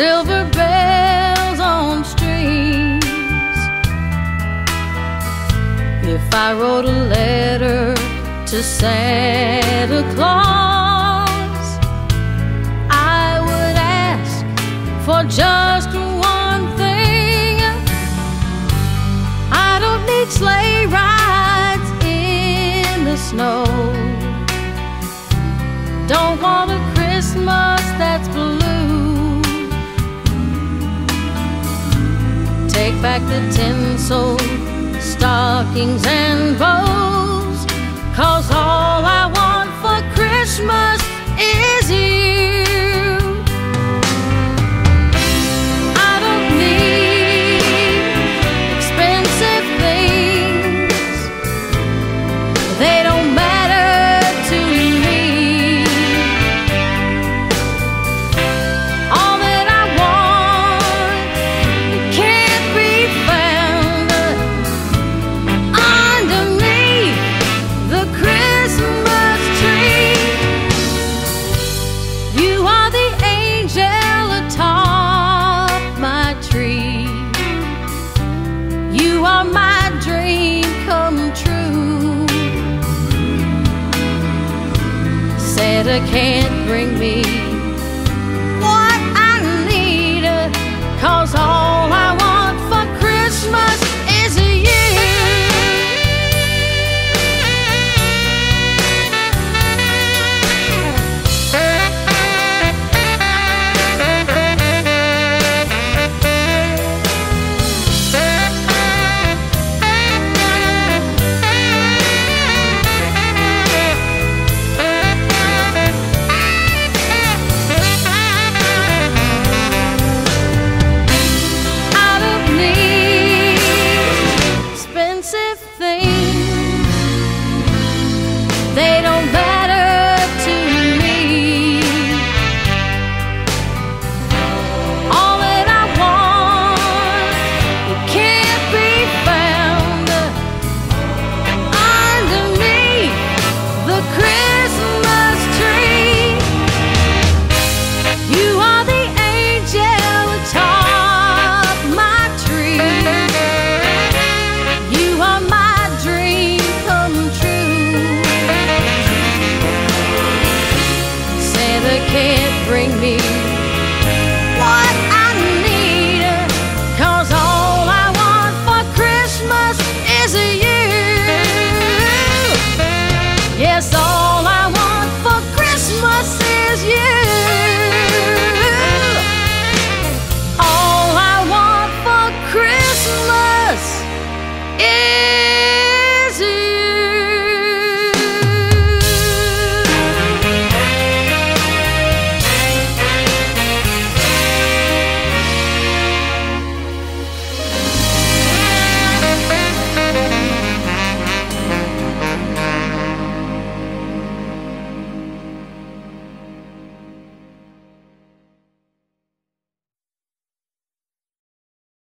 silver bells on strings. If I wrote a letter to Santa Claus, I would ask for just one thing. I don't need sleigh rides in the snow. Don't want a Christmas. Back the tinsel stockings and bows. Santa can't bring me weather can't bring me what I need. Cause all I want for Christmas is you. Yes, all I want for Christmas is you. All I want for Christmas is.